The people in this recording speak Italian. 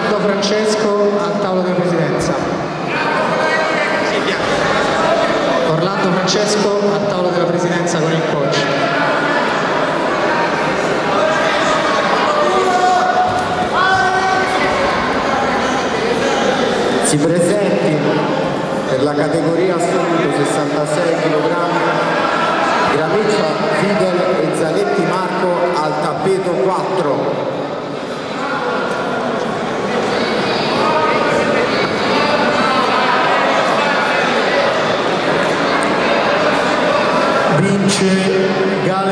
Riccardo Francesco al tavolo della presidenza. Orlando Francesco al tavolo della presidenza con il coach. si presenti per la categoria assoluto 66 kg Gramiccia Fidel Kuche, Gala.